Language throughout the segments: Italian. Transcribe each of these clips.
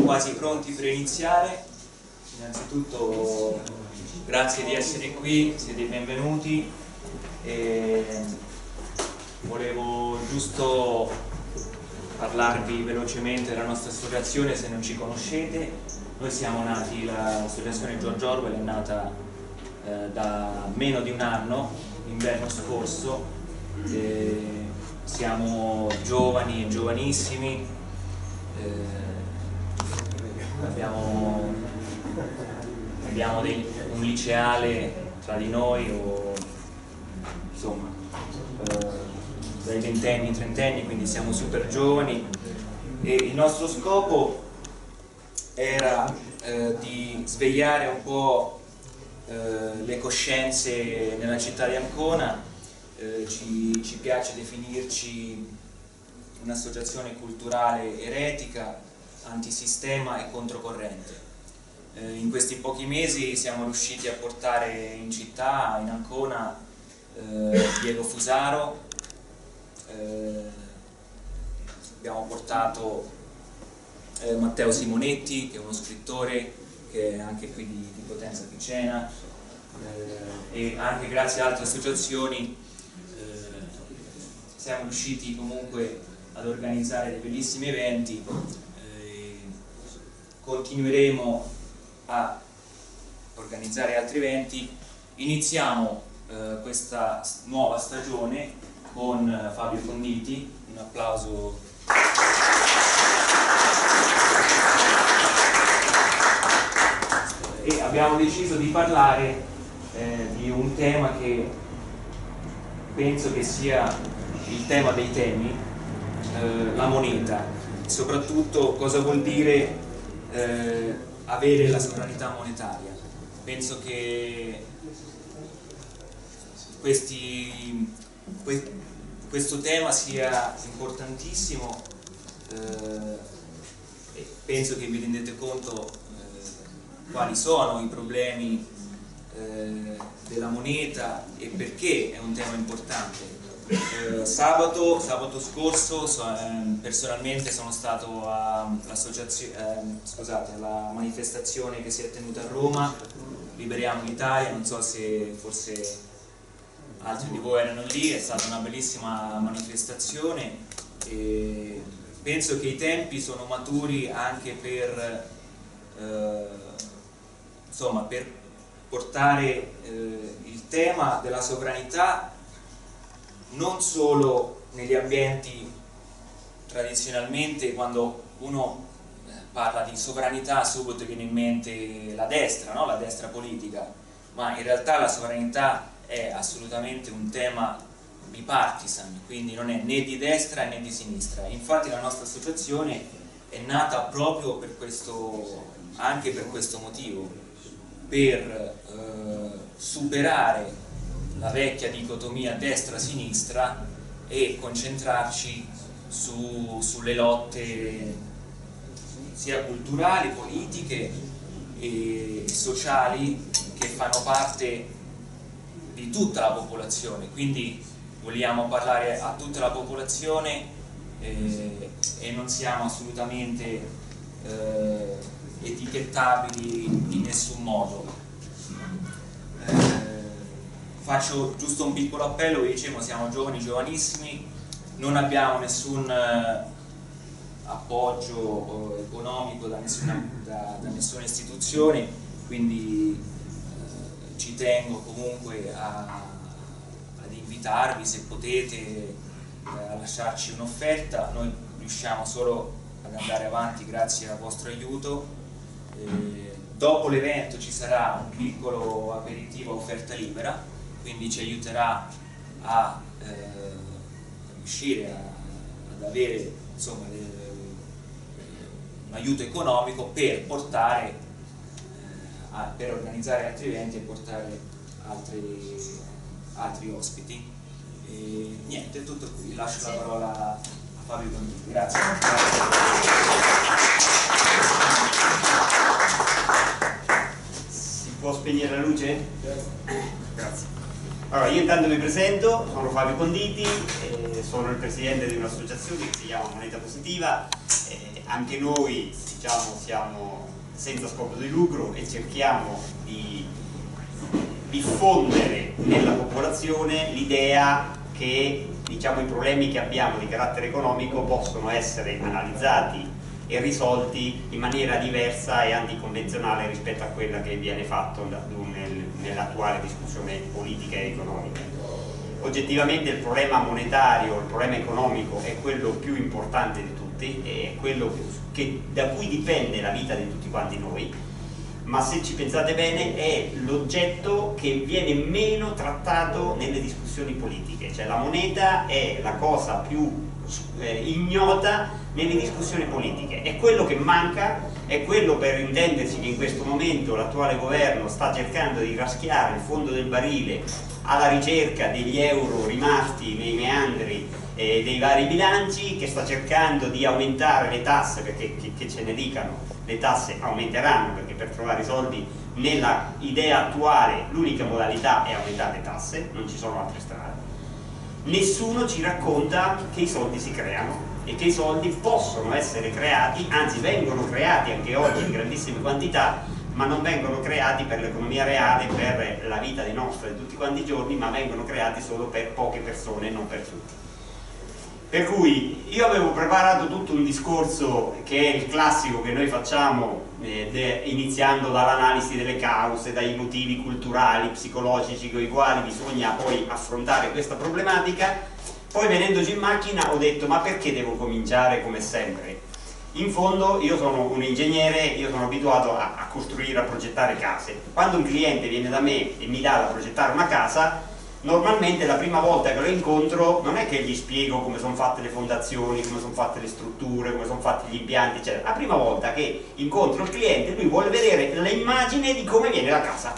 quasi pronti per iniziare. Innanzitutto grazie di essere qui, siete benvenuti. E volevo giusto parlarvi velocemente della nostra associazione se non ci conoscete. Noi siamo nati, l'associazione George Orwell è nata eh, da meno di un anno, l'inverno scorso. E siamo giovani e giovanissimi. Eh, abbiamo, abbiamo dei, un liceale tra di noi o insomma eh, dai ventenni ai trentenni quindi siamo super giovani. E il nostro scopo era eh, di svegliare un po' eh, le coscienze nella città di Ancona. Eh, ci, ci piace definirci un'associazione culturale eretica antisistema e controcorrente. Eh, in questi pochi mesi siamo riusciti a portare in città, in Ancona, eh, Diego Fusaro, eh, abbiamo portato eh, Matteo Simonetti, che è uno scrittore che è anche qui di, di Potenza Picena, eh, e anche grazie a altre associazioni eh, siamo riusciti comunque ad organizzare dei bellissimi eventi continueremo a organizzare altri eventi. Iniziamo eh, questa nuova stagione con eh, Fabio Conditi, un applauso. E abbiamo deciso di parlare eh, di un tema che penso che sia il tema dei temi, eh, la moneta, soprattutto cosa vuol dire eh, avere la sovranità monetaria. Penso che questi, que, questo tema sia importantissimo eh, e penso che vi rendete conto eh, quali sono i problemi eh, della moneta e perché è un tema importante eh, sabato, sabato, scorso so, eh, personalmente sono stato ehm, alla manifestazione che si è tenuta a Roma, Liberiamo l'Italia, non so se forse altri di voi erano lì, è stata una bellissima manifestazione e penso che i tempi sono maturi anche per, eh, insomma, per portare eh, il tema della sovranità non solo negli ambienti tradizionalmente quando uno eh, parla di sovranità subito viene in mente la destra, no? la destra politica, ma in realtà la sovranità è assolutamente un tema bipartisan, quindi non è né di destra né di sinistra. Infatti la nostra associazione è nata proprio per questo, anche per questo motivo, per eh, superare la vecchia dicotomia destra-sinistra e concentrarci su, sulle lotte sia culturali, politiche e sociali che fanno parte di tutta la popolazione, quindi vogliamo parlare a tutta la popolazione eh, e non siamo assolutamente eh, etichettabili in nessun modo. Faccio giusto un piccolo appello, vi dicevo siamo giovani, giovanissimi, non abbiamo nessun eh, appoggio eh, economico da nessuna, da, da nessuna, istituzione, quindi eh, ci tengo comunque a, ad invitarvi se potete a lasciarci un'offerta, noi riusciamo solo ad andare avanti grazie al vostro aiuto. Eh, dopo l'evento ci sarà un piccolo aperitivo offerta libera quindi ci aiuterà a eh, riuscire a, ad avere insomma, le, un aiuto economico per portare eh, a, per organizzare altri eventi e portare altri, altri ospiti e niente, è tutto qui, lascio la parola a Fabio Condini, grazie. Si può spegnere la luce? Grazie. Allora, io intanto mi presento, sono Fabio Conditi, eh, sono il presidente di un'associazione che si chiama Moneta Positiva, eh, anche noi diciamo, siamo senza scopo di lucro e cerchiamo di diffondere nella popolazione l'idea che diciamo, i problemi che abbiamo di carattere economico possono essere analizzati e risolti in maniera diversa e anticonvenzionale rispetto a quella che viene fatto nell'attuale discussione politica e economica. Oggettivamente il problema monetario, il problema economico è quello più importante di tutti, è quello che, da cui dipende la vita di tutti quanti noi ma se ci pensate bene è l'oggetto che viene meno trattato nelle discussioni politiche, cioè la moneta è la cosa più eh, ignota nelle discussioni politiche, è quello che manca, è quello per intendersi che in questo momento l'attuale governo sta cercando di raschiare il fondo del barile alla ricerca degli euro rimasti nei meandri eh, dei vari bilanci, che sta cercando di aumentare le tasse perché che, che ce ne dicano le tasse aumenteranno perché per trovare i soldi nella idea attuale l'unica modalità è aumentare le tasse, non ci sono altre strade. Nessuno ci racconta che i soldi si creano e che i soldi possono essere creati, anzi vengono creati anche oggi in grandissime quantità, ma non vengono creati per l'economia reale, per la vita di nostra di tutti quanti i giorni, ma vengono creati solo per poche persone, non per tutti. Per cui io avevo preparato tutto un discorso che è il classico che noi facciamo eh, iniziando dall'analisi delle cause, dai motivi culturali, psicologici con i quali bisogna poi affrontare questa problematica. Poi venendoci in macchina ho detto ma perché devo cominciare come sempre? In fondo io sono un ingegnere, io sono abituato a, a costruire, a progettare case. Quando un cliente viene da me e mi dà da progettare una casa, normalmente la prima volta che lo incontro non è che gli spiego come sono fatte le fondazioni, come sono fatte le strutture, come sono fatti gli impianti, eccetera. La prima volta che incontro il cliente lui vuole vedere l'immagine di come viene la casa.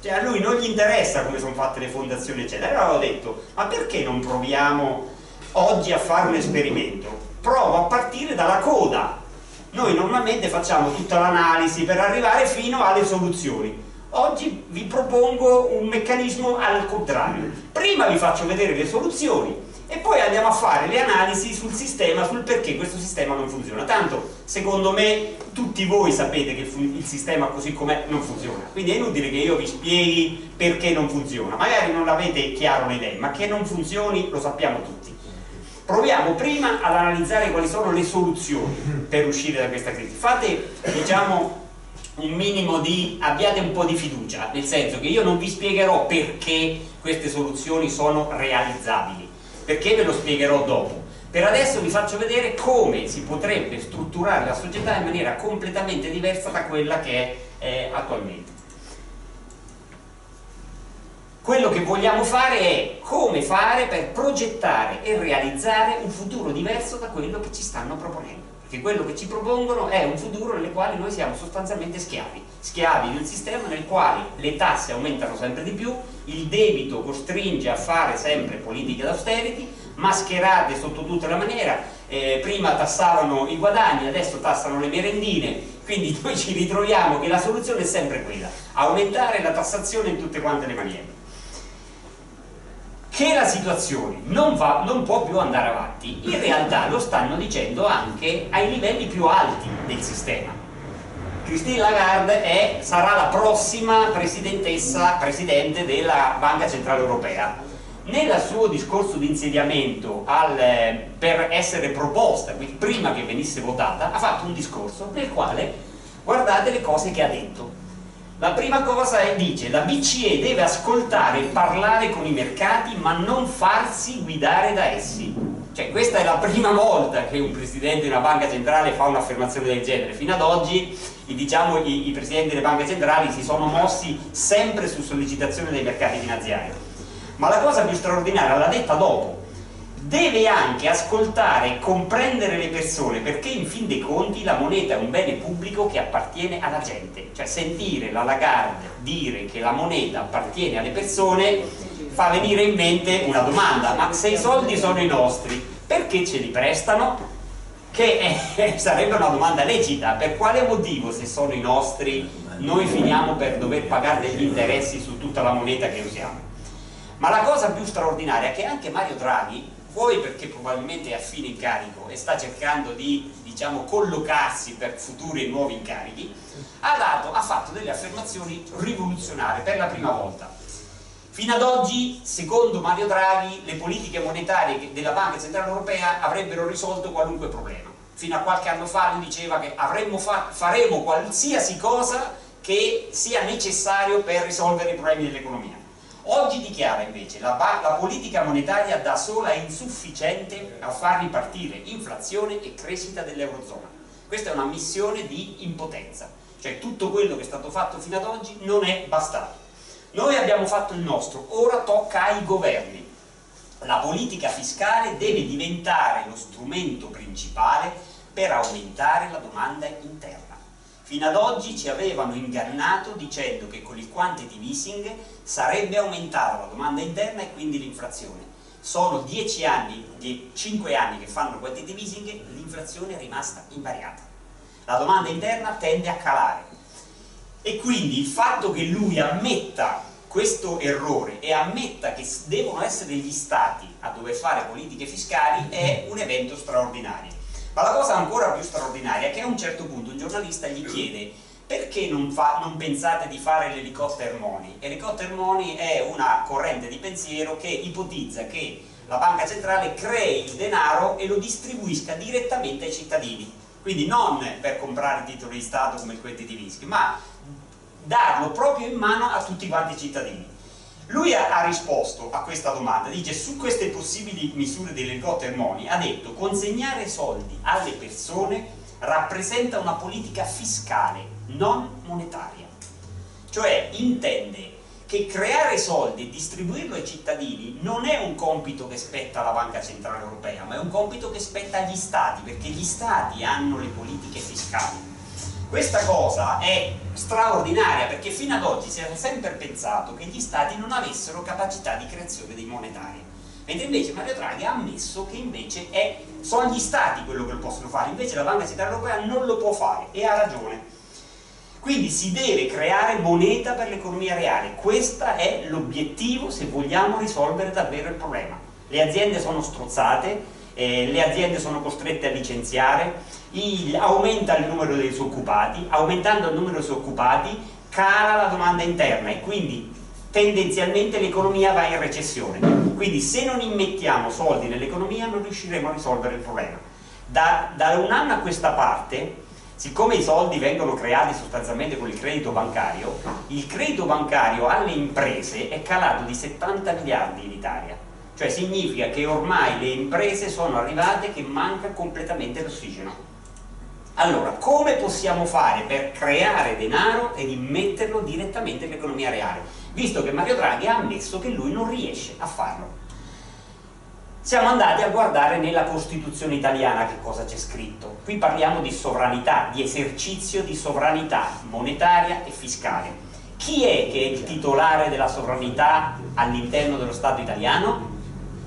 Cioè a lui non gli interessa come sono fatte le fondazioni, eccetera. Allora ho detto, ma perché non proviamo oggi a fare un esperimento? Provo a partire dalla coda. Noi normalmente facciamo tutta l'analisi per arrivare fino alle soluzioni Oggi vi propongo un meccanismo al contrario. Prima vi faccio vedere le soluzioni e poi andiamo a fare le analisi sul sistema, sul perché questo sistema non funziona. Tanto, secondo me, tutti voi sapete che il sistema così com'è non funziona. Quindi è inutile che io vi spieghi perché non funziona. Magari non avete chiaro le idee, ma che non funzioni lo sappiamo tutti. Proviamo prima ad analizzare quali sono le soluzioni per uscire da questa crisi. Fate, diciamo, un minimo di abbiate un po' di fiducia, nel senso che io non vi spiegherò perché queste soluzioni sono realizzabili, perché ve lo spiegherò dopo. Per adesso vi faccio vedere come si potrebbe strutturare la società in maniera completamente diversa da quella che è eh, attualmente. Quello che vogliamo fare è come fare per progettare e realizzare un futuro diverso da quello che ci stanno proponendo perché quello che ci propongono è un futuro nel quale noi siamo sostanzialmente schiavi, schiavi di un sistema nel quale le tasse aumentano sempre di più, il debito costringe a fare sempre politiche d'austerity, mascherate sotto tutta la maniera, eh, prima tassavano i guadagni, adesso tassano le merendine, quindi noi ci ritroviamo che la soluzione è sempre quella, aumentare la tassazione in tutte quante le maniere che la situazione non, va, non, può più andare avanti, in realtà lo stanno dicendo anche ai livelli più alti del sistema. Christine Lagarde è, sarà la prossima presidentessa, presidente della Banca Centrale Europea. Nel suo discorso di insediamento al, per essere proposta, quindi prima che venisse votata, ha fatto un discorso nel quale guardate le cose che ha detto la prima cosa è, dice, la BCE deve ascoltare e parlare con i mercati ma non farsi guidare da essi. Cioè questa è la prima volta che un presidente di una banca centrale fa un'affermazione del genere. Fino ad oggi diciamo, i, i presidenti delle banche centrali si sono mossi sempre su sollecitazione dei mercati finanziari. Ma la cosa più straordinaria l'ha detta dopo, deve anche ascoltare e comprendere le persone perché in fin dei conti la moneta è un bene pubblico che appartiene alla gente. Cioè sentire la Lagarde dire che la moneta appartiene alle persone fa venire in mente una domanda. Ma se i soldi sono i nostri perché ce li prestano? che eh, sarebbe una domanda lecita. Per quale motivo se sono i nostri noi finiamo per dover pagare degli interessi su tutta la moneta che usiamo? Ma la cosa più straordinaria è che anche Mario Draghi vuoi perché probabilmente è a fine incarico e sta cercando di diciamo, collocarsi per futuri e nuovi incarichi, ha, dato, ha fatto delle affermazioni rivoluzionarie per la prima volta. Fino ad oggi, secondo Mario Draghi, le politiche monetarie della Banca Centrale Europea avrebbero risolto qualunque problema. Fino a qualche anno fa lui diceva che fa faremo qualsiasi cosa che sia necessario per risolvere i problemi dell'economia. Oggi dichiara invece la, la politica monetaria da sola è insufficiente a far ripartire inflazione e crescita dell'Eurozona. Questa è una missione di impotenza, cioè tutto quello che è stato fatto fino ad oggi non è bastato. Noi abbiamo fatto il nostro, ora tocca ai governi. La politica fiscale deve diventare lo strumento principale per aumentare la domanda interna. Fino ad oggi ci avevano ingannato dicendo che con il quantitative easing sarebbe aumentata la domanda interna e quindi l'inflazione. Sono 10 anni, 5 anni che fanno il quantitative easing, l'inflazione è rimasta invariata. La domanda interna tende a calare. E quindi il fatto che lui ammetta questo errore e ammetta che devono essere gli stati a dover fare politiche fiscali è un evento straordinario. Ma la cosa ancora più straordinaria è che a un certo punto un giornalista gli chiede perché non, fa, non pensate di fare l'helicopter money? L'helicopter money è una corrente di pensiero che ipotizza che la banca centrale crei il denaro e lo distribuisca direttamente ai cittadini. Quindi non per comprare titoli di Stato come il quantitative easing, ma darlo proprio in mano a tutti quanti i cittadini. Lui ha, ha, risposto a questa domanda, dice su queste possibili misure dell'helicopter money, ha detto consegnare soldi alle persone rappresenta una politica fiscale, non monetaria. Cioè intende che creare soldi e distribuirlo ai cittadini non è un compito che spetta alla Banca Centrale Europea, ma è un compito che spetta agli Stati, perché gli Stati hanno le politiche fiscali. Questa cosa è straordinaria perché fino ad oggi si era sempre pensato che gli stati non avessero capacità di creazione dei monetari. Mentre invece Mario Draghi ha ammesso che invece è, sono gli stati quello che lo possono fare. Invece la Banca Centrale Europea non lo può fare e ha ragione. Quindi si deve creare moneta per l'economia reale. Questo è l'obiettivo se vogliamo risolvere davvero il problema. Le aziende sono strozzate eh, le aziende sono costrette a licenziare, il, aumenta il numero dei disoccupati, aumentando il numero dei disoccupati cala la domanda interna e quindi tendenzialmente l'economia va in recessione. Quindi se non immettiamo soldi nell'economia non riusciremo a risolvere il problema. Da, da un anno a questa parte siccome i soldi vengono creati sostanzialmente con il credito bancario, il credito bancario alle imprese è calato di 70 miliardi in Italia cioè significa che ormai le imprese sono arrivate che manca completamente l'ossigeno. Allora, come possiamo fare per creare denaro ed immetterlo direttamente nell'economia reale? Visto che Mario Draghi ha ammesso che lui non riesce a farlo. Siamo andati a guardare nella Costituzione italiana che cosa c'è scritto. Qui parliamo di sovranità, di esercizio di sovranità monetaria e fiscale. Chi è che è il titolare della sovranità all'interno dello Stato italiano?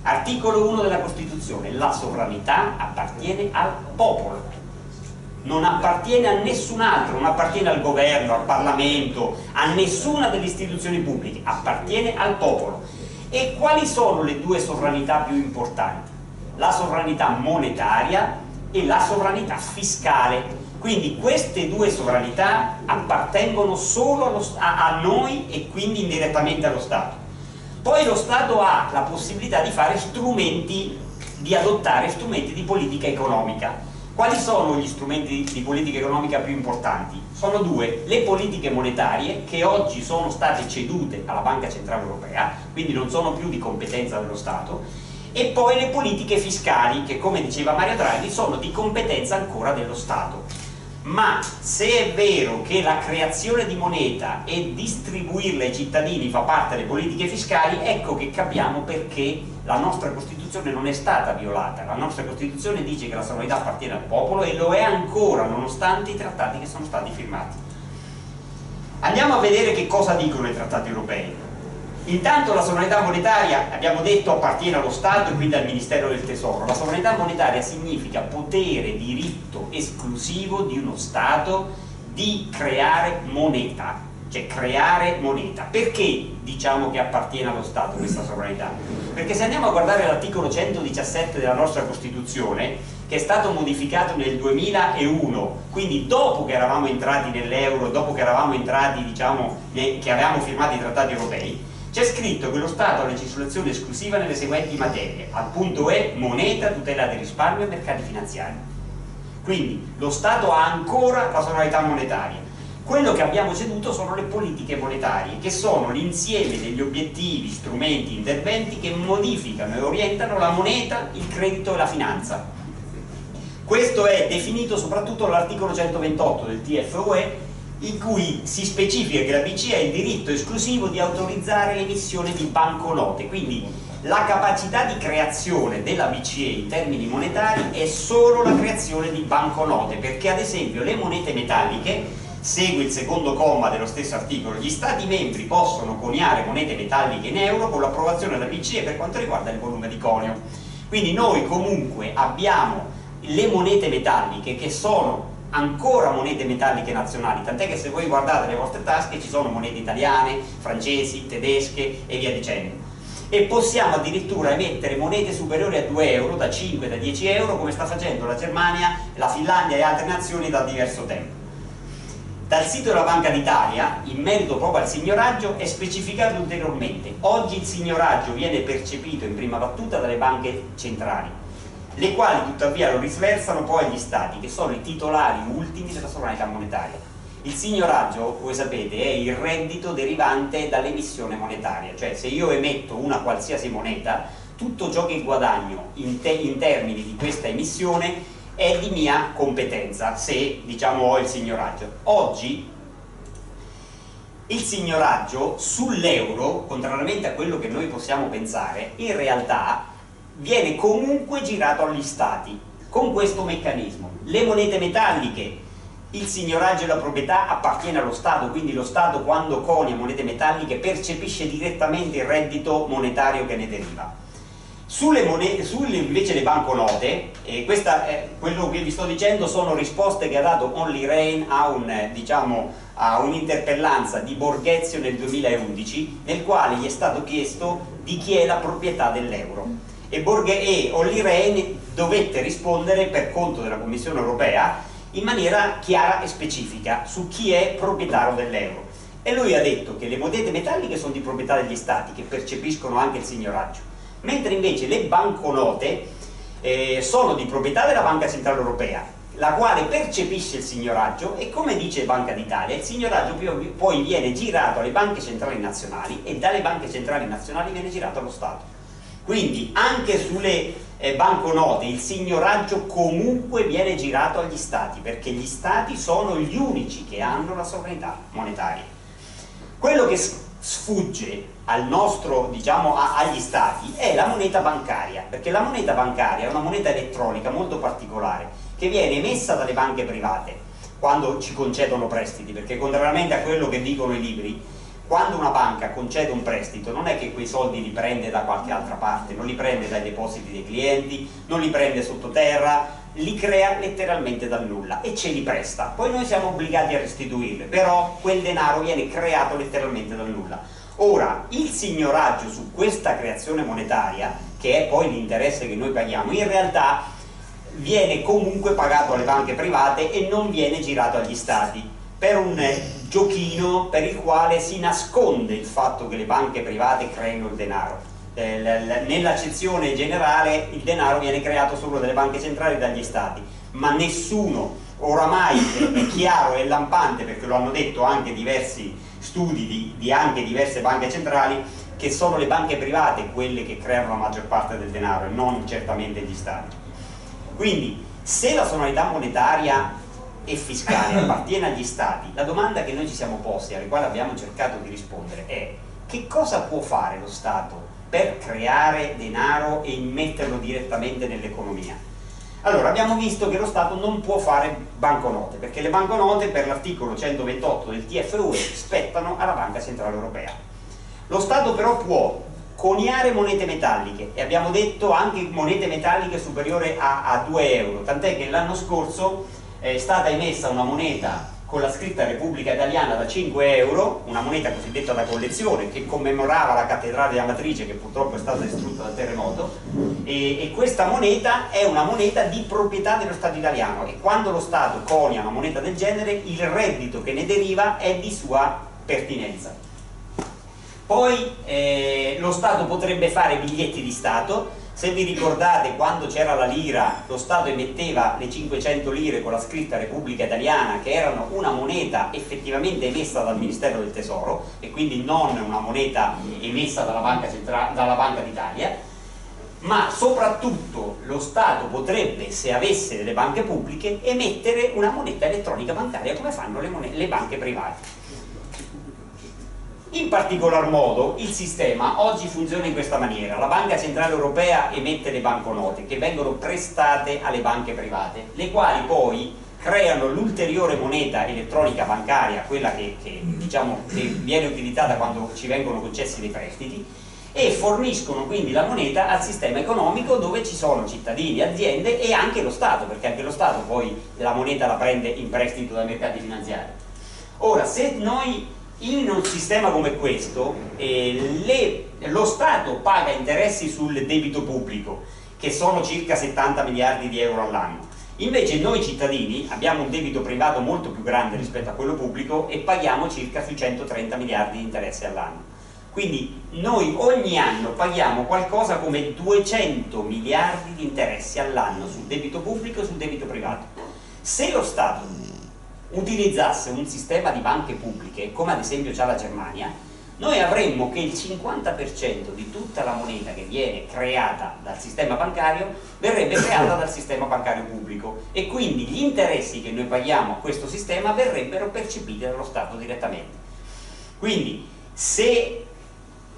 Articolo 1 della Costituzione, la sovranità appartiene al popolo, non appartiene a nessun altro, non appartiene al governo, al Parlamento, a nessuna delle istituzioni pubbliche, appartiene al popolo. E quali sono le due sovranità più importanti? La sovranità monetaria e la sovranità fiscale. Quindi queste due sovranità appartengono solo a, a noi e quindi indirettamente allo Stato. Poi lo Stato ha la possibilità di fare strumenti, di adottare strumenti di politica economica. Quali sono gli strumenti di politica economica più importanti? Sono due, le politiche monetarie che oggi sono state cedute alla Banca Centrale Europea, quindi non sono più di competenza dello Stato, e poi le politiche fiscali che come diceva Mario Draghi sono di competenza ancora dello Stato ma se è vero che la creazione di moneta e distribuirla ai cittadini fa parte delle politiche fiscali, ecco che capiamo perché la nostra Costituzione non è stata violata. La nostra Costituzione dice che la sovranità appartiene al popolo e lo è ancora nonostante i trattati che sono stati firmati. Andiamo a vedere che cosa dicono i trattati europei. Intanto la sovranità monetaria, abbiamo detto, appartiene allo Stato e quindi al Ministero del Tesoro. La sovranità monetaria significa potere, diritto esclusivo di uno Stato di creare moneta. cioè creare moneta. Perché diciamo che appartiene allo Stato questa sovranità? Perché se andiamo a guardare l'articolo 117 della nostra Costituzione, che è stato modificato nel 2001, quindi dopo che eravamo entrati nell'euro, dopo che eravamo entrati, diciamo, che avevamo firmato i trattati europei, c'è scritto che lo Stato ha legislazione esclusiva nelle seguenti materie, al punto E, moneta, tutela del risparmio e mercati finanziari. Quindi lo Stato ha ancora la sovranità monetaria, quello che abbiamo ceduto sono le politiche monetarie, che sono l'insieme degli obiettivi, strumenti, interventi che modificano e orientano la moneta, il credito e la finanza. Questo è definito soprattutto dall'articolo 128 del TFUE, in cui si specifica che la BCE ha il diritto esclusivo di autorizzare l'emissione di banconote, quindi la capacità di creazione della BCE in termini monetari è solo la creazione di banconote, perché ad esempio le monete metalliche segue il secondo comma dello stesso articolo, gli Stati membri possono coniare monete metalliche in euro con l'approvazione della BCE per quanto riguarda il volume di conio. Quindi noi comunque abbiamo le monete metalliche che sono ancora monete metalliche nazionali, tant'è che se voi guardate le vostre tasche ci sono monete italiane, francesi, tedesche e via dicendo. E possiamo addirittura emettere monete superiori a 2 euro, da 5, da 10 euro, come sta facendo la Germania, la Finlandia e altre nazioni da diverso tempo. Dal sito della Banca d'Italia, in merito proprio al signoraggio, è specificato ulteriormente. Oggi il signoraggio viene percepito in prima battuta dalle banche centrali, le quali tuttavia lo risversano poi agli stati, che sono i titolari ultimi della sovranità monetaria. Il signoraggio, voi sapete, è il reddito derivante dall'emissione monetaria, cioè se io emetto una qualsiasi moneta, tutto ciò che guadagno in, te in termini di questa emissione è di mia competenza se diciamo ho il signoraggio. Oggi il signoraggio sull'euro, contrariamente a quello che noi possiamo pensare, in realtà viene comunque girato agli stati con questo meccanismo. Le monete metalliche, il signoraggio e la proprietà appartiene allo Stato, quindi lo Stato quando conia monete metalliche percepisce direttamente il reddito monetario che ne deriva sulle, monete, sulle invece le banconote, e questa è quello che vi sto dicendo, sono risposte che ha dato Only Rain a un, diciamo, un'interpellanza di Borghezio nel 2011, nel quale gli è stato chiesto di chi è la proprietà dell'euro. E, Borghe, e Only Rain dovette rispondere per conto della Commissione europea in maniera chiara e specifica su chi è proprietario dell'euro. E lui ha detto che le monete metalliche sono di proprietà degli stati, che percepiscono anche il signoraggio mentre invece le banconote eh, sono di proprietà della Banca Centrale Europea, la quale percepisce il signoraggio e come dice Banca d'Italia il signoraggio poi viene girato alle banche centrali nazionali e dalle banche centrali nazionali viene girato allo Stato. Quindi anche sulle eh, banconote il signoraggio comunque viene girato agli Stati perché gli Stati sono gli unici che hanno la sovranità monetaria. Quello che sfugge al nostro, diciamo, a, agli stati è la moneta bancaria, perché la moneta bancaria è una moneta elettronica molto particolare che viene emessa dalle banche private quando ci concedono prestiti, perché contrariamente a quello che dicono i libri, quando una banca concede un prestito non è che quei soldi li prende da qualche altra parte, non li prende dai depositi dei clienti, non li prende sottoterra, li crea letteralmente dal nulla e ce li presta. Poi noi siamo obbligati a restituirli, però quel denaro viene creato letteralmente dal nulla. Ora, il signoraggio su questa creazione monetaria, che è poi l'interesse che noi paghiamo, in realtà viene comunque pagato alle banche private e non viene girato agli stati per un giochino per il quale si nasconde il fatto che le banche private creino il denaro eh, nell'accezione generale il denaro viene creato solo dalle banche centrali e dagli stati, ma nessuno, oramai è chiaro e lampante perché lo hanno detto anche diversi studi di, di anche diverse banche centrali, che sono le banche private quelle che creano la maggior parte del denaro e non certamente gli stati. Quindi se la sovranità monetaria e fiscale appartiene agli stati, la domanda che noi ci siamo posti, alle quali abbiamo cercato di rispondere è che cosa può fare lo Stato per creare denaro e immetterlo direttamente nell'economia. Allora, abbiamo visto che lo Stato non può fare banconote, perché le banconote per l'articolo 128 del TFUE spettano alla Banca Centrale Europea. Lo Stato però può coniare monete metalliche e abbiamo detto anche monete metalliche superiori a, a 2 euro, tant'è che l'anno scorso è stata emessa una moneta con la scritta Repubblica Italiana da 5 euro, una moneta cosiddetta da collezione che commemorava la cattedrale di Amatrice che purtroppo è stata distrutta dal terremoto e, e, questa moneta è una moneta di proprietà dello Stato italiano e quando lo Stato conia una moneta del genere il reddito che ne deriva è di sua pertinenza. Poi eh, lo Stato potrebbe fare biglietti di Stato se vi ricordate quando c'era la lira, lo Stato emetteva le 500 lire con la scritta Repubblica Italiana che erano una moneta effettivamente emessa dal Ministero del Tesoro e quindi non una moneta emessa dalla Banca, dalla Banca d'Italia ma soprattutto lo Stato potrebbe, se avesse delle banche pubbliche, emettere una moneta elettronica bancaria come fanno le, le banche private. In particolar modo il sistema oggi funziona in questa maniera. La Banca Centrale Europea emette le banconote che vengono prestate alle banche private, le quali poi creano l'ulteriore moneta elettronica bancaria, quella che, che, diciamo, che viene utilizzata quando ci vengono concessi dei prestiti, e forniscono quindi la moneta al sistema economico dove ci sono cittadini, aziende e anche lo Stato, perché anche lo Stato poi la moneta la prende in prestito dai mercati finanziari. Ora, se noi in un sistema come questo eh, le, lo Stato paga interessi sul debito pubblico che sono circa 70 miliardi di euro all'anno. Invece noi cittadini abbiamo un debito privato molto più grande rispetto a quello pubblico e paghiamo circa sui 130 miliardi di interessi all'anno. Quindi noi ogni anno paghiamo qualcosa come 200 miliardi di interessi all'anno sul debito pubblico e sul debito privato. Se lo Stato utilizzasse un sistema di banche pubbliche, come ad esempio c'ha la Germania, noi avremmo che il 50% di tutta la moneta che viene creata dal sistema bancario verrebbe creata dal sistema bancario pubblico e quindi gli interessi che noi paghiamo a questo sistema verrebbero percepiti dallo Stato direttamente. Quindi se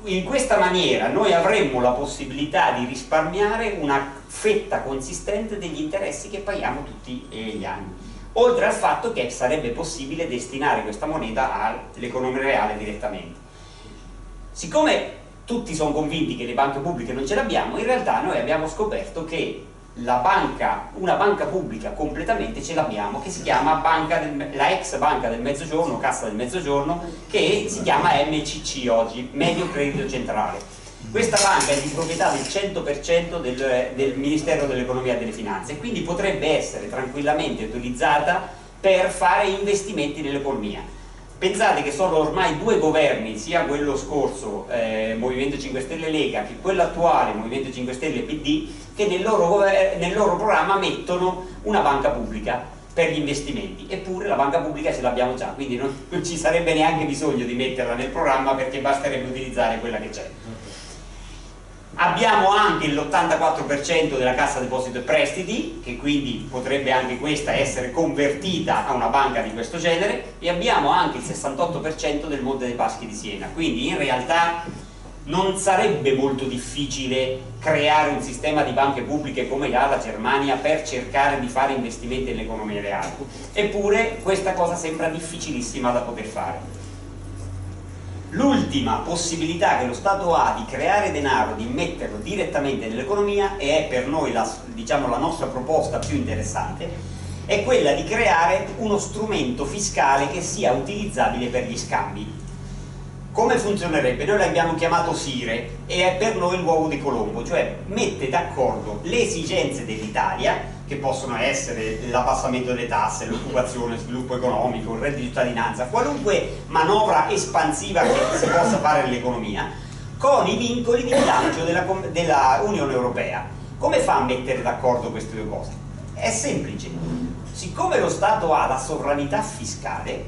in questa maniera noi avremmo la possibilità di risparmiare una fetta consistente degli interessi che paghiamo tutti eh, gli anni oltre al fatto che sarebbe possibile destinare questa moneta all'economia reale direttamente. Siccome tutti sono convinti che le banche pubbliche non ce le abbiamo, in realtà noi abbiamo scoperto che banca, una banca pubblica completamente ce l'abbiamo, che si chiama del, la ex banca del mezzogiorno, cassa del mezzogiorno, che si chiama MCC oggi, Medio Credito Centrale questa banca è di proprietà del 100% del, del Ministero dell'Economia e delle Finanze quindi potrebbe essere tranquillamente utilizzata per fare investimenti nell'economia. Pensate che sono ormai due governi, sia quello scorso eh, Movimento 5 Stelle Lega che quello attuale Movimento 5 Stelle PD, che nel loro, nel loro programma mettono una banca pubblica per gli investimenti eppure la banca pubblica ce l'abbiamo già quindi non, non, ci sarebbe neanche bisogno di metterla nel programma perché basterebbe utilizzare quella che c'è Abbiamo anche l'84% della cassa deposito e prestiti, che quindi potrebbe anche questa essere convertita a una banca di questo genere, e abbiamo anche il 68% del Monte dei Paschi di Siena. Quindi in realtà non sarebbe molto difficile creare un sistema di banche pubbliche come ha la Germania per cercare di fare investimenti nell'economia reale. Eppure questa cosa sembra difficilissima da poter fare. L'ultima possibilità che lo Stato ha di creare denaro, di metterlo direttamente nell'economia e è per noi la, diciamo, la nostra proposta più interessante, è quella di creare uno strumento fiscale che sia utilizzabile per gli scambi. Come funzionerebbe? Noi l'abbiamo chiamato SIRE e è per noi l'uovo di Colombo, cioè mette d'accordo le esigenze dell'Italia che possono essere l'abbassamento delle tasse, l'occupazione, lo sviluppo economico, il reddito di cittadinanza, qualunque manovra espansiva che si possa fare nell'economia, con i vincoli di bilancio della, della Unione Europea. Come fa a mettere d'accordo queste due cose? È semplice. Siccome lo Stato ha la sovranità fiscale,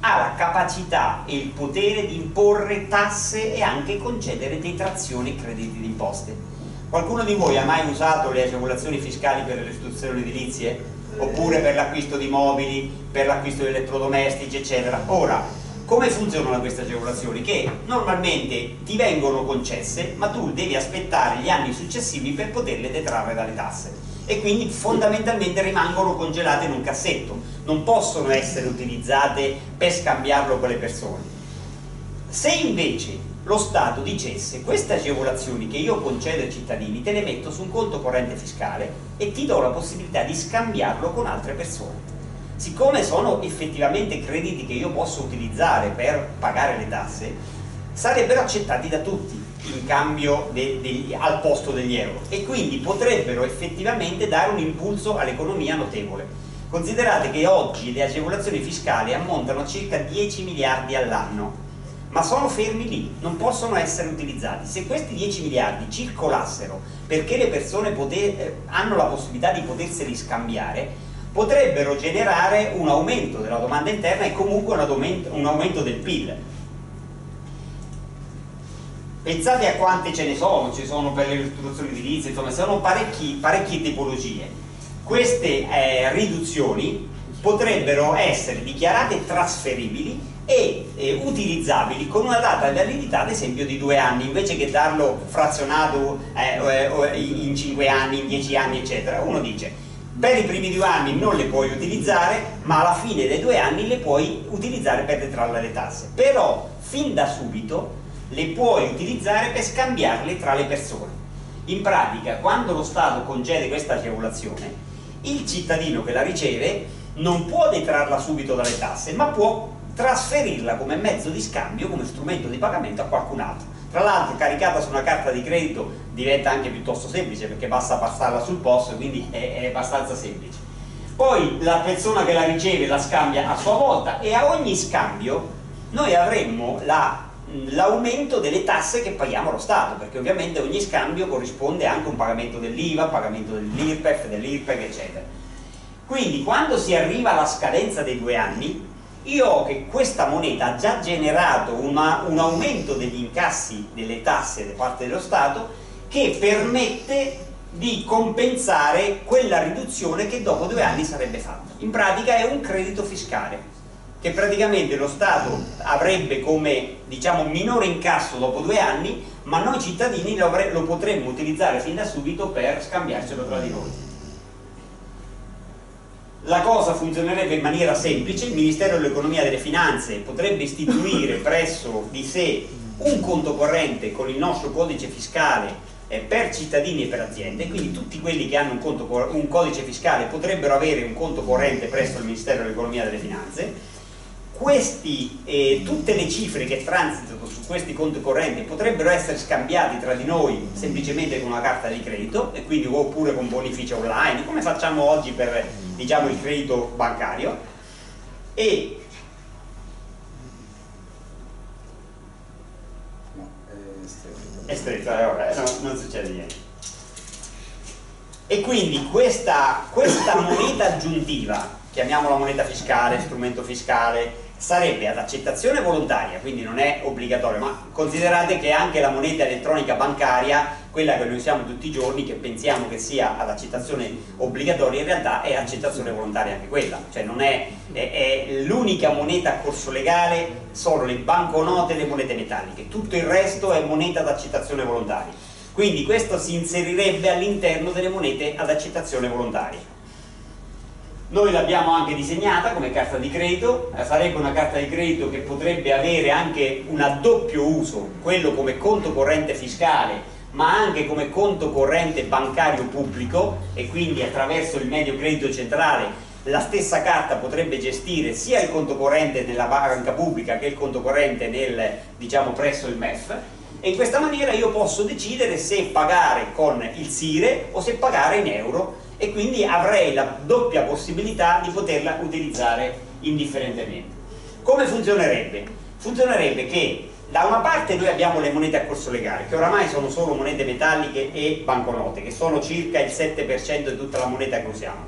ha la capacità e il potere di imporre tasse e anche concedere detrazioni e crediti d'imposte Qualcuno di voi ha mai usato le agevolazioni fiscali per le restituzioni edilizie? Oppure per l'acquisto di mobili, per l'acquisto di elettrodomestici, eccetera? Ora, come funzionano queste agevolazioni? Che normalmente ti vengono concesse, ma tu devi aspettare gli anni successivi per poterle detrarre dalle tasse e quindi fondamentalmente rimangono congelate in un cassetto, non possono essere utilizzate per scambiarlo con le persone. Se invece lo Stato dicesse queste agevolazioni che io concedo ai cittadini te le metto su un conto corrente fiscale e ti do la possibilità di scambiarlo con altre persone. siccome sono effettivamente crediti che io posso utilizzare per pagare le tasse, sarebbero accettati da tutti in cambio de, de, al posto degli euro e quindi potrebbero effettivamente dare un impulso all'economia notevole. Considerate che oggi le agevolazioni fiscali ammontano a circa 10 miliardi all'anno, ma sono fermi lì, non possono essere utilizzati. Se questi 10 miliardi circolassero perché le persone eh, hanno la possibilità di poterseli scambiare, potrebbero generare un aumento della domanda interna e comunque un aumento, un aumento del PIL pensate a quante ce ne sono, ci sono per le ristrutturazioni edilizie, insomma sono parecchie tipologie. Queste eh, riduzioni potrebbero essere dichiarate trasferibili e eh, utilizzabili con una data di validità ad esempio di due anni invece che darlo frazionato eh, in cinque anni, in dieci anni eccetera uno dice per i primi due anni non le puoi utilizzare ma alla fine dei due anni le puoi utilizzare per detrarre le tasse però fin da subito le puoi utilizzare per scambiarle tra le persone. In pratica, quando lo Stato concede questa agevolazione, il cittadino che la riceve non può detrarla subito dalle tasse, ma può trasferirla come mezzo di scambio, come strumento di pagamento a qualcun altro. Tra l'altro caricata su una carta di credito diventa anche piuttosto semplice perché basta passarla sul posto, quindi è, è abbastanza semplice. Poi la persona che la riceve la scambia a sua volta e a ogni scambio noi avremmo la l'aumento delle tasse che paghiamo allo Stato, perché ovviamente ogni scambio corrisponde anche a un pagamento dell'IVA, pagamento dell'IRPEF, dell'IRPEG, eccetera. Quindi quando si arriva alla scadenza dei due anni, io ho che questa moneta ha già generato una, un aumento degli incassi delle tasse da parte dello Stato che permette di compensare quella riduzione che dopo due anni sarebbe fatta. In pratica è un credito fiscale che praticamente lo Stato avrebbe come diciamo, minore incasso dopo due anni, ma noi cittadini lo, lo potremmo utilizzare fin da subito per scambiarcelo tra di noi. La cosa funzionerebbe in maniera semplice, il Ministero dell'Economia e delle Finanze potrebbe istituire presso di sé un conto corrente con il nostro codice fiscale eh, per cittadini e per aziende, quindi tutti quelli che hanno un, conto, un codice fiscale potrebbero avere un conto corrente presso il Ministero dell'Economia e delle Finanze questi, eh, tutte le cifre che transitano su questi conti correnti potrebbero essere scambiati tra di noi semplicemente con una carta di credito e quindi oppure con bonifici online come facciamo oggi per diciamo, il credito bancario. E è stretto, allora, no, non succede niente. E quindi questa, questa moneta aggiuntiva chiamiamola moneta fiscale, strumento fiscale sarebbe ad accettazione volontaria, quindi non è obbligatorio, ma considerate che anche la moneta elettronica bancaria, quella che noi usiamo tutti i giorni, che pensiamo che sia ad accettazione obbligatoria, in realtà è accettazione volontaria anche quella, cioè non è, è, è l'unica moneta a corso legale, sono le banconote e le monete metalliche, tutto il resto è moneta ad accettazione volontaria. Quindi questo si inserirebbe all'interno delle monete ad accettazione volontaria noi l'abbiamo anche disegnata come carta di credito, eh, sarebbe una carta di credito che potrebbe avere anche un doppio uso, quello come conto corrente fiscale ma anche come conto corrente bancario pubblico e quindi attraverso il medio credito centrale la stessa carta potrebbe gestire sia il conto corrente nella banca pubblica che il conto corrente nel, diciamo, presso il MEF. E in questa maniera io posso decidere se pagare con il SIRE o se pagare in euro e quindi avrei la doppia possibilità di poterla utilizzare indifferentemente. Come funzionerebbe? Funzionerebbe che da una parte noi abbiamo le monete a corso legale, che oramai sono solo monete metalliche e banconote, che sono circa il 7% di tutta la moneta che usiamo.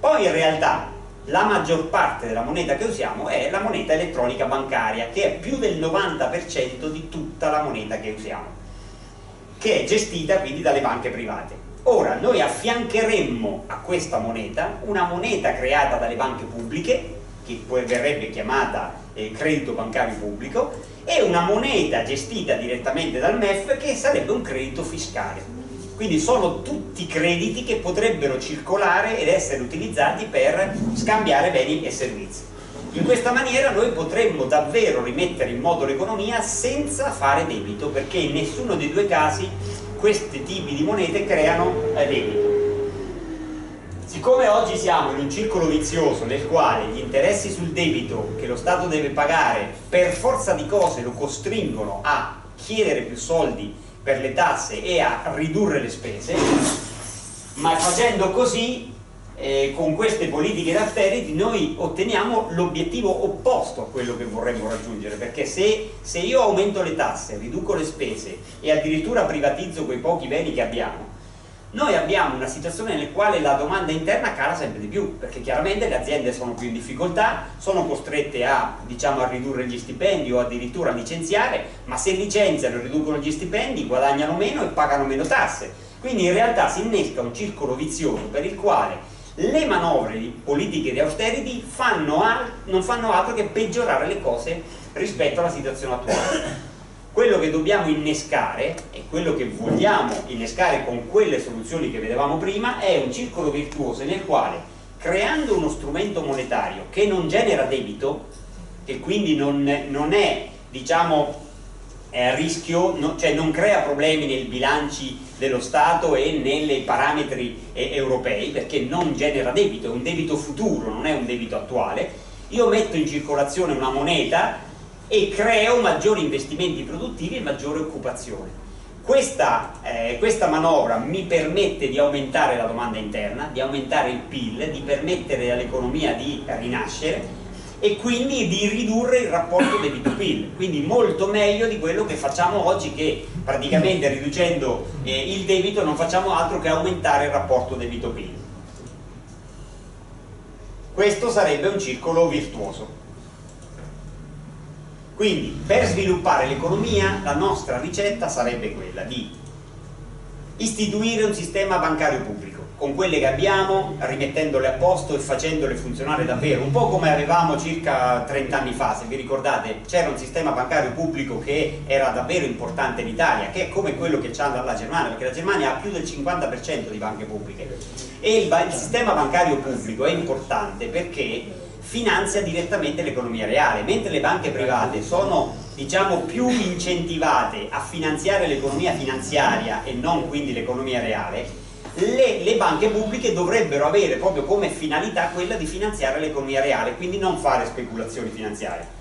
Poi in realtà la maggior parte della moneta che usiamo è la moneta elettronica bancaria, che è più del 90% di tutta la moneta che usiamo, che è gestita quindi dalle banche private. Ora noi affiancheremmo a questa moneta una moneta creata dalle banche pubbliche, che poi verrebbe chiamata eh, credito bancario pubblico, e una moneta gestita direttamente dal MEF che sarebbe un credito fiscale. Quindi sono tutti crediti che potrebbero circolare ed essere utilizzati per scambiare beni e servizi. In questa maniera noi potremmo davvero rimettere in moto l'economia senza fare debito, perché in nessuno dei due casi questi tipi di monete creano eh, debito. siccome oggi siamo in un circolo vizioso nel quale gli interessi sul debito che lo Stato deve pagare per forza di cose lo costringono a chiedere più soldi per le tasse e a ridurre le spese, ma facendo così eh, con queste politiche d'austerity noi otteniamo l'obiettivo opposto a quello che vorremmo raggiungere perché se, se io aumento le tasse, riduco le spese e addirittura privatizzo quei pochi beni che abbiamo noi abbiamo una situazione nella quale la domanda interna cala sempre di più perché chiaramente le aziende sono più in difficoltà sono costrette a, diciamo, a ridurre gli stipendi o addirittura a licenziare ma se licenziano e riducono gli stipendi guadagnano meno e pagano meno tasse. Quindi in realtà si innesca un circolo vizioso per il quale le manovre politiche di austerity fanno non fanno altro che peggiorare le cose rispetto alla situazione attuale. Quello che dobbiamo innescare e quello che vogliamo innescare con quelle soluzioni che vedevamo prima è un circolo virtuoso nel quale creando uno strumento monetario che non genera debito, che quindi non, non è diciamo a rischio, no, cioè non crea problemi nei bilanci dello Stato e nei parametri eh, europei perché non genera debito, è un debito futuro, non è un debito attuale. Io metto in circolazione una moneta e creo maggiori investimenti produttivi e maggiore occupazione. Questa, eh, questa, manovra mi permette di aumentare la domanda interna, di aumentare il PIL, di permettere all'economia di rinascere e quindi di ridurre il rapporto debito-PIL, quindi molto meglio di quello che facciamo oggi che praticamente riducendo eh, il debito non facciamo altro che aumentare il rapporto debito-PIL. Questo sarebbe un circolo virtuoso. Quindi per sviluppare l'economia la nostra ricetta sarebbe quella di istituire un sistema bancario pubblico con quelle che abbiamo, rimettendole a posto e facendole funzionare davvero, un po' come avevamo circa 30 anni fa, se vi ricordate c'era un sistema bancario pubblico che era davvero importante in Italia, che è come quello che c'ha la Germania, perché la Germania ha più del 50% di banche pubbliche. E il, il sistema bancario pubblico è importante perché finanzia direttamente l'economia reale, mentre le banche private sono diciamo più incentivate a finanziare l'economia finanziaria e non quindi l'economia reale, le, le, banche pubbliche dovrebbero avere proprio come finalità quella di finanziare l'economia reale, quindi non fare speculazioni finanziarie.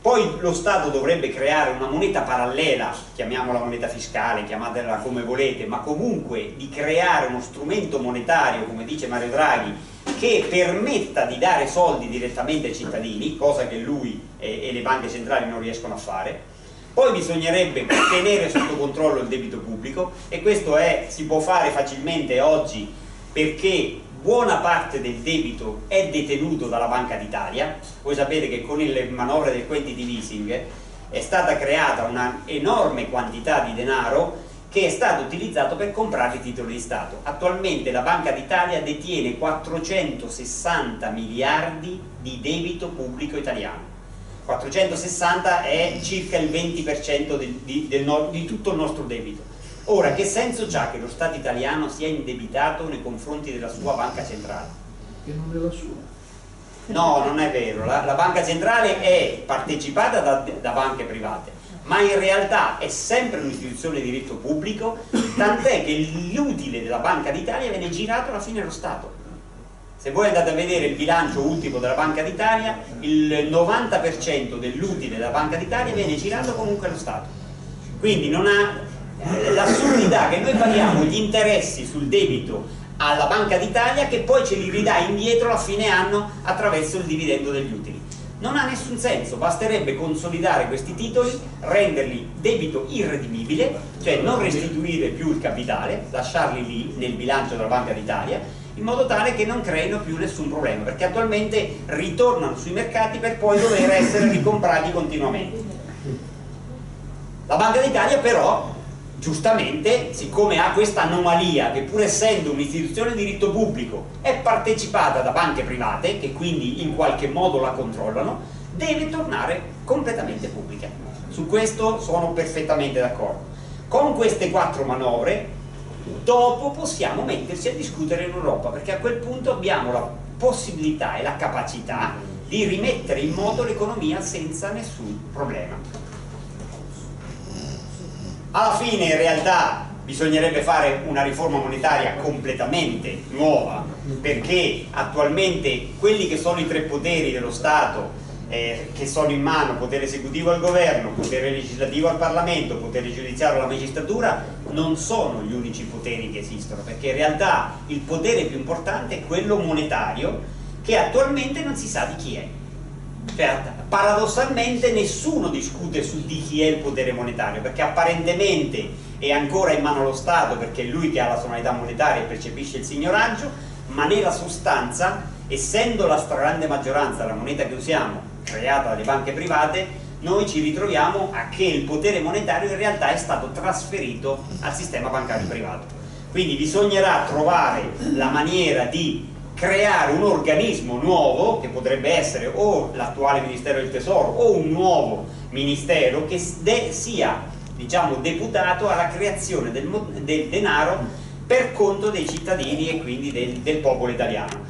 Poi lo Stato dovrebbe creare una moneta parallela, chiamiamola moneta fiscale, chiamatela come volete, ma comunque di creare uno strumento monetario, come dice Mario Draghi, che permetta di dare soldi direttamente ai cittadini, cosa che lui e, e le banche centrali non riescono a fare, poi bisognerebbe tenere sotto controllo il debito pubblico e questo è, si può fare facilmente oggi perché buona parte del debito è detenuto dalla Banca d'Italia. Voi sapete che con le manovre del quantity leasing è stata creata una enorme quantità di denaro che è stato utilizzato per comprare i titoli di Stato. Attualmente la Banca d'Italia detiene 460 miliardi di debito pubblico italiano 460 è circa il 20% del, di, del, di tutto il nostro debito. Ora, che senso ha che lo Stato italiano sia indebitato nei confronti della sua banca centrale? Che non è la sua. No, non è vero, la, la banca centrale è partecipata da, da banche private, ma in realtà è sempre un'istituzione di diritto pubblico, tant'è che l'utile della Banca d'Italia viene girato alla fine allo Stato se voi andate a vedere il bilancio ultimo della Banca d'Italia, il 90% dell'utile della Banca d'Italia viene girato comunque allo Stato. Quindi non ha l'assurdità che noi paghiamo gli interessi sul debito alla Banca d'Italia che poi ce li ridà indietro a fine anno attraverso il dividendo degli utili. Non ha nessun senso, basterebbe consolidare questi titoli, renderli debito irredimibile, cioè non restituire più il capitale, lasciarli lì nel bilancio della Banca d'Italia in modo tale che non creino più nessun problema perché attualmente ritornano sui mercati per poi dover essere ricomprati continuamente. La Banca d'Italia però giustamente siccome ha questa anomalia che pur essendo un'istituzione di diritto pubblico è partecipata da banche private che quindi in qualche modo la controllano deve tornare completamente pubblica. Su questo sono perfettamente d'accordo. Con queste quattro manovre dopo possiamo metterci a discutere in Europa perché a quel punto abbiamo la possibilità e la capacità di rimettere in moto l'economia senza nessun problema. Alla fine in realtà bisognerebbe fare una riforma monetaria completamente nuova perché attualmente quelli che sono i tre poteri dello Stato eh, che sono in mano potere esecutivo al governo, potere legislativo al Parlamento, potere giudiziario alla magistratura non sono gli unici poteri che esistono perché in realtà il potere più importante è quello monetario che attualmente non si sa di chi è. Cioè, paradossalmente nessuno discute su di chi è il potere monetario perché apparentemente è ancora in mano allo Stato perché è lui che ha la sovranità monetaria e percepisce il signoraggio ma nella sostanza essendo la stragrande maggioranza della moneta che usiamo creata dalle banche private noi ci ritroviamo a che il potere monetario in realtà è stato trasferito al sistema bancario privato. Quindi bisognerà trovare la maniera di creare un organismo nuovo che potrebbe essere o l'attuale Ministero del Tesoro o un nuovo Ministero che sia diciamo, deputato alla creazione del, del denaro per conto dei cittadini e quindi del, del popolo italiano